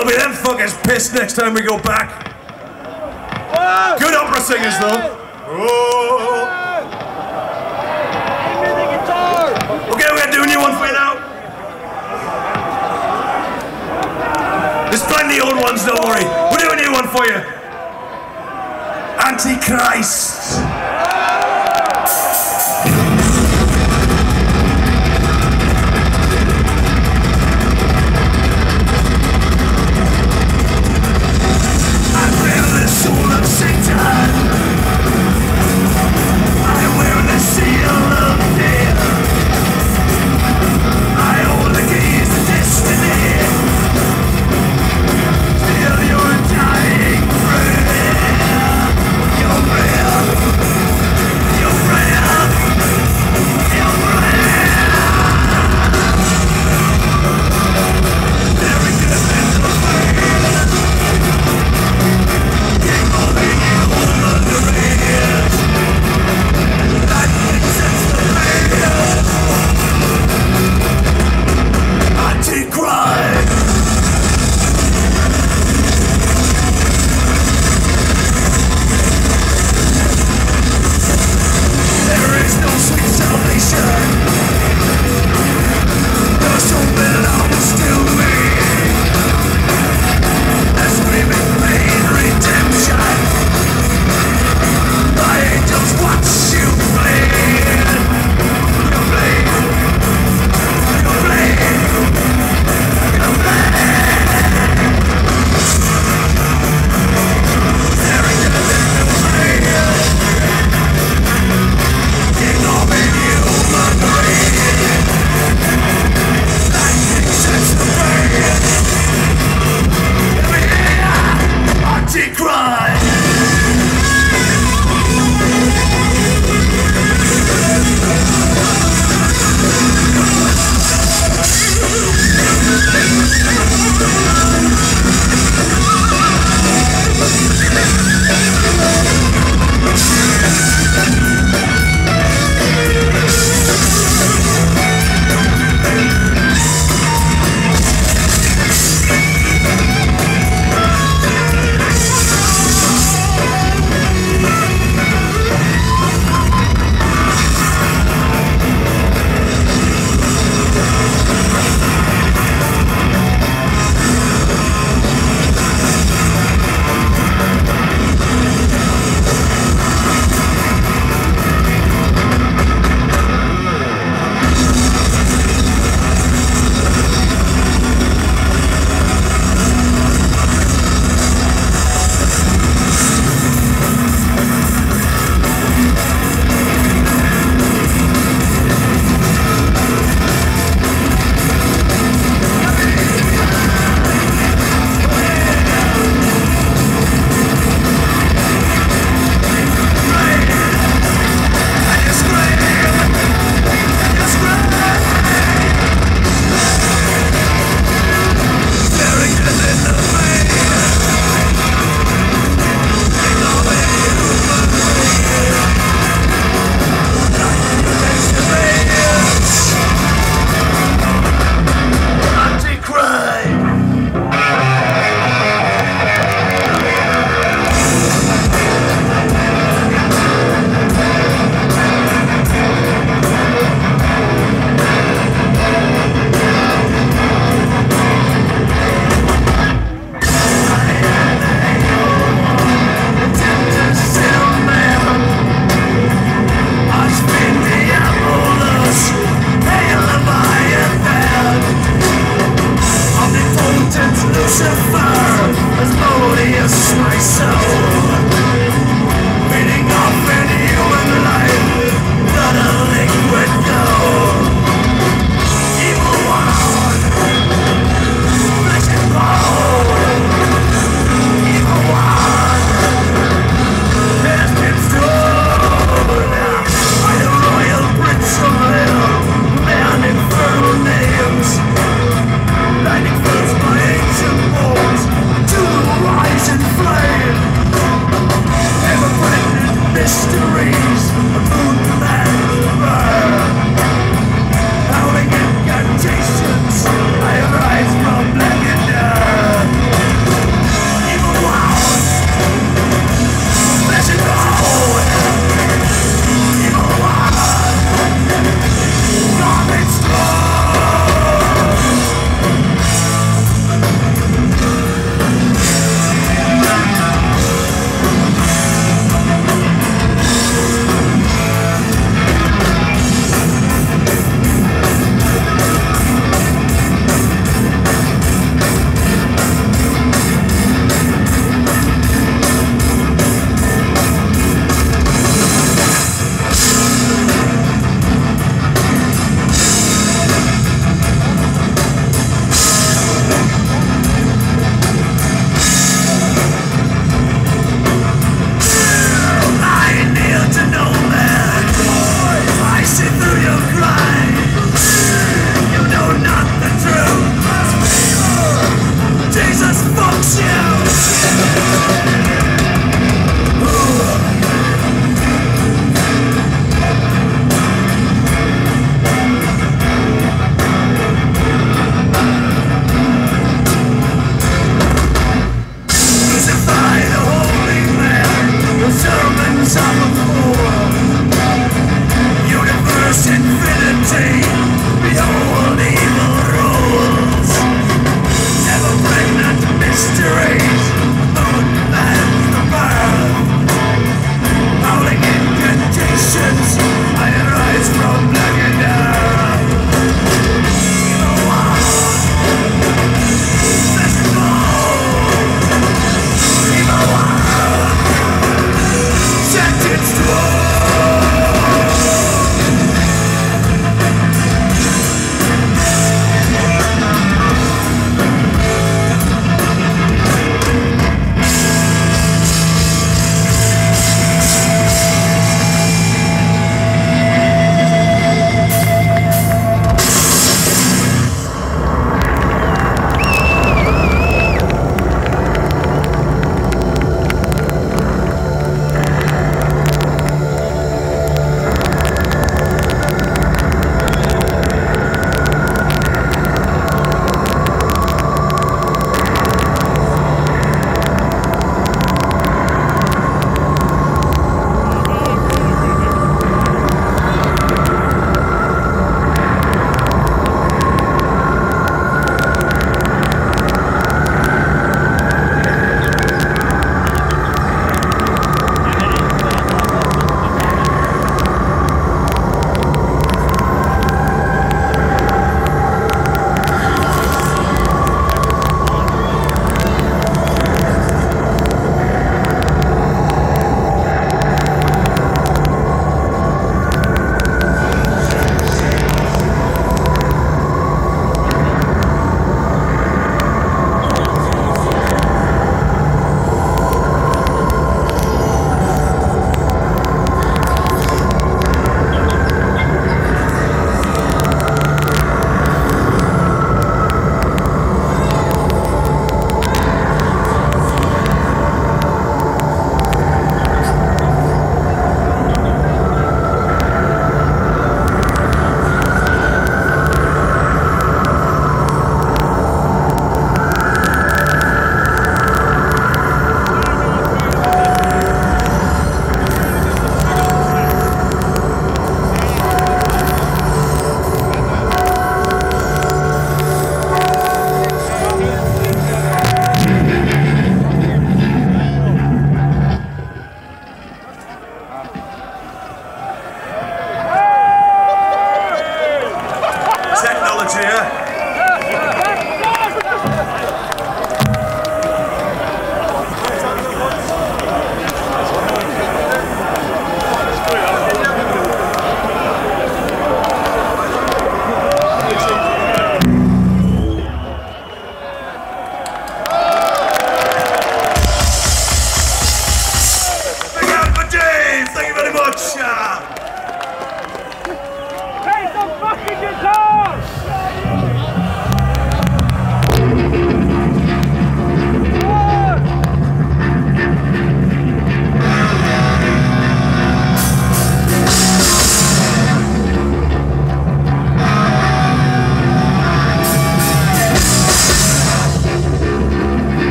I'll be them fuckers pissed next time we go back. Good opera singers, though. Oh. Okay, we're gonna do a new one for you now. There's plenty old ones, don't worry. We'll do a new one for you. Antichrist.